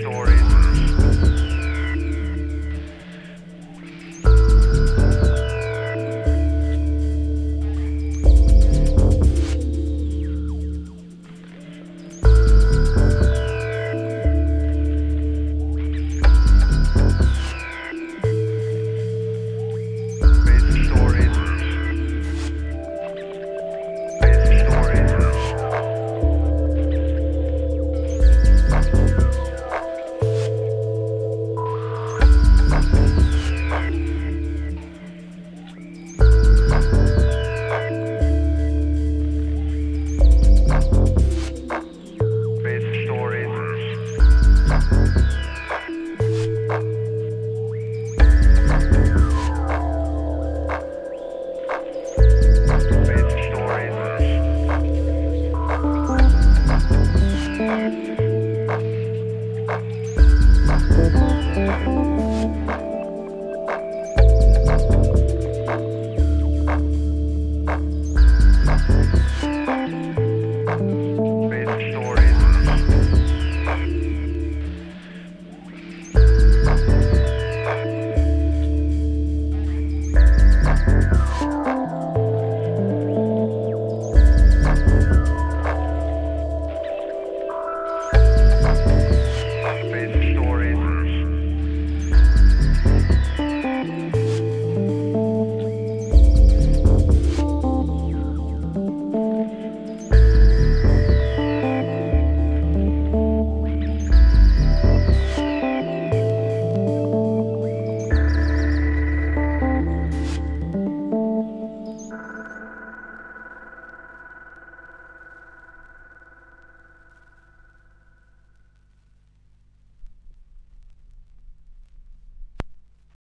story.